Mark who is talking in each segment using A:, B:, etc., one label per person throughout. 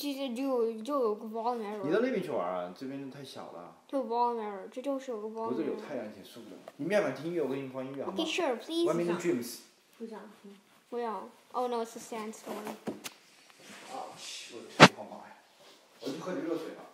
A: 我其实就就有个 volume
B: 你到那边去玩啊，这边太小了，
A: 就有 volume error，这就是有个
B: 不是有。太阳挺舒服的。你们要不要听音乐？我给你们放音乐好吗
A: Okay, sure, please.
B: 外面的 Dreams。
C: 不想听。
A: 不要。Oh no, it's a sandstorm.
B: 啊，嘘，我的天好麻呀！我去喝点热水吧。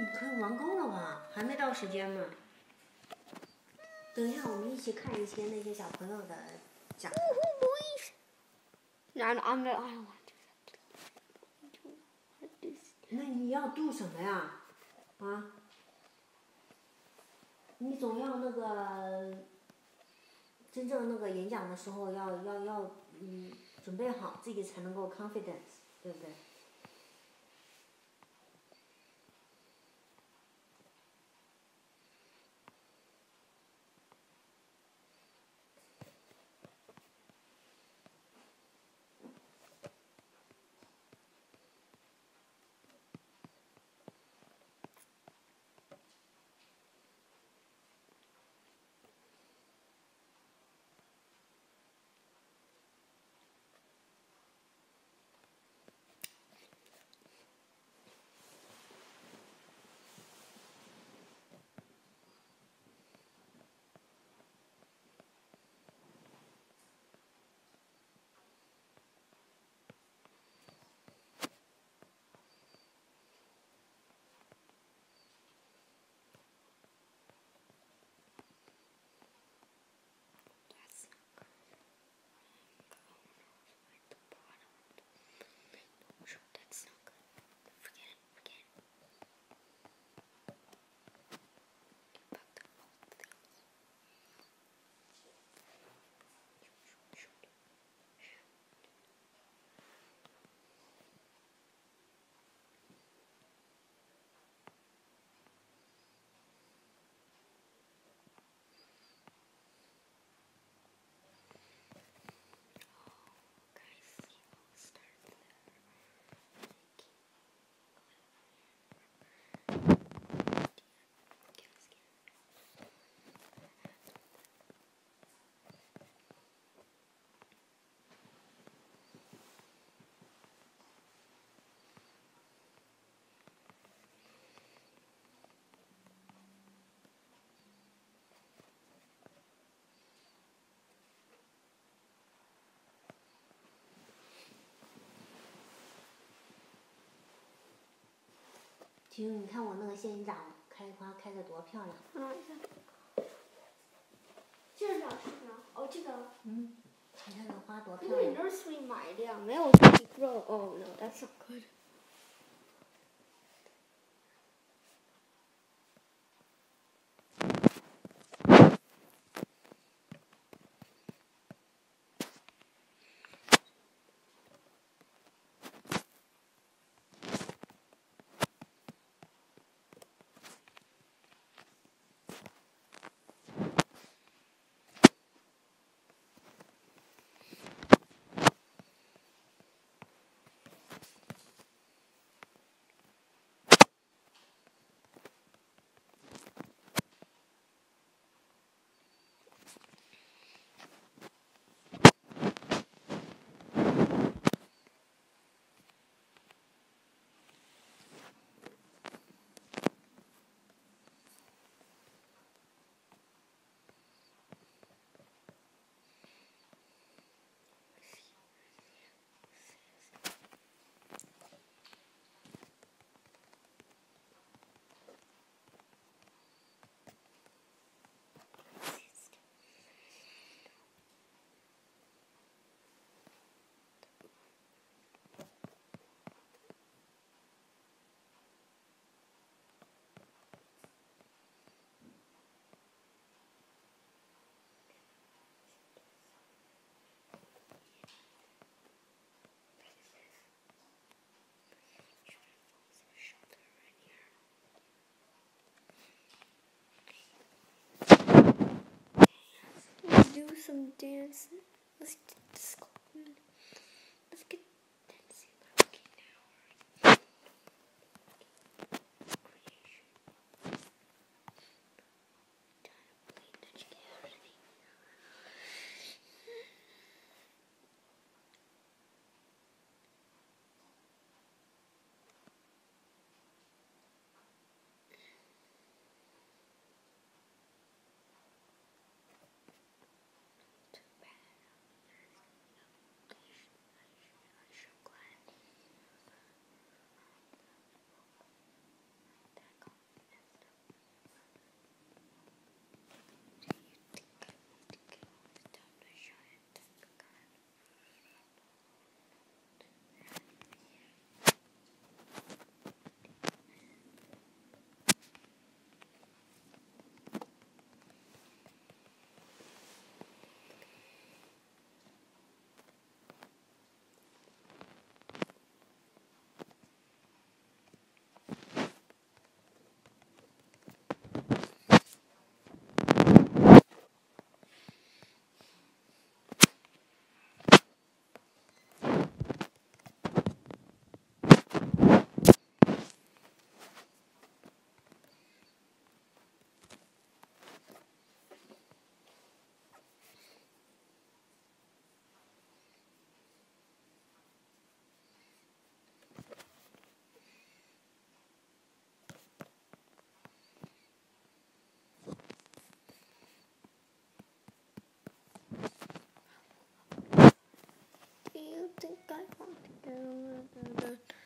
C: 你可以玩够了吧？还没到时间呢。等一下，我们一起看一些那些小朋友的
A: do
C: 那你要读什么呀？啊？你总要那个真正那个演讲的时候要要要嗯准备好自己才能够 confidence，对不对？其实你看我那个仙人掌开花开的多漂亮。
A: 是哪是哪？哦，这个。
C: 嗯，你看那花多漂
A: 因为
C: 亮。
A: nursery 买的呀，没有自己 grow。Oh no, that's not good. Some dancing. Let's get this do you think I want to go?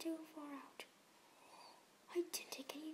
A: Too far out. I didn't take any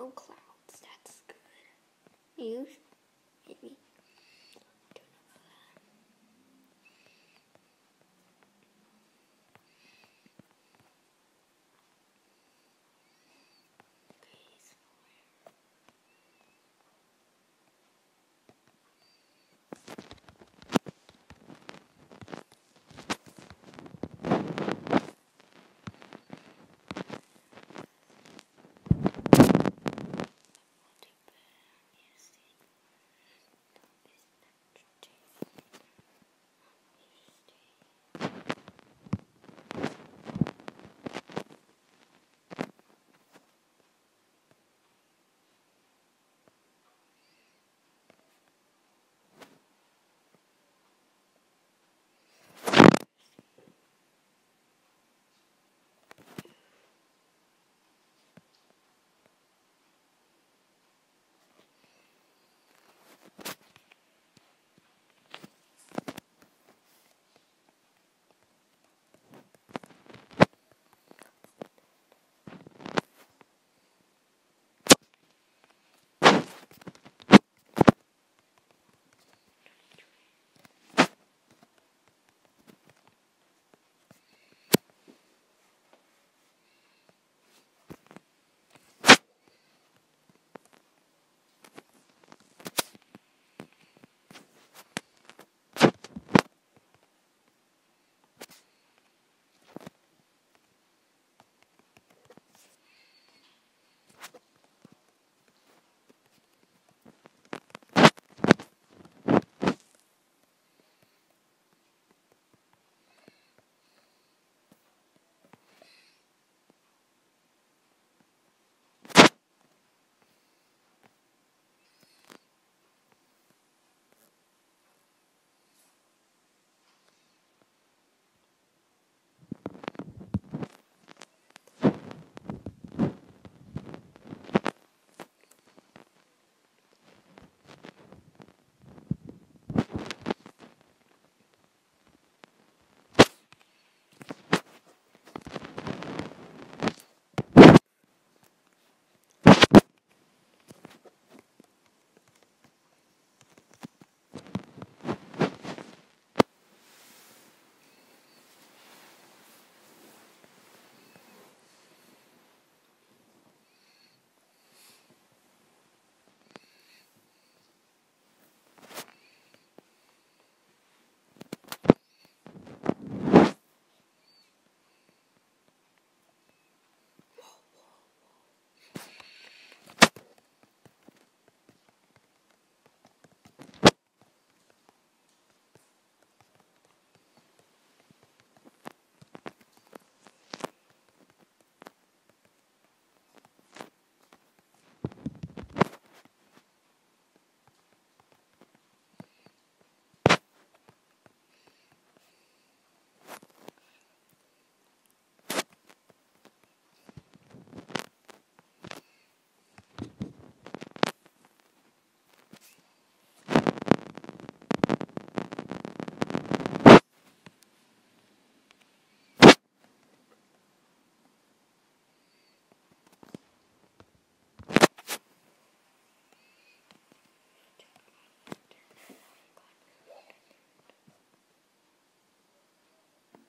A: No clouds. That's good. News.